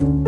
you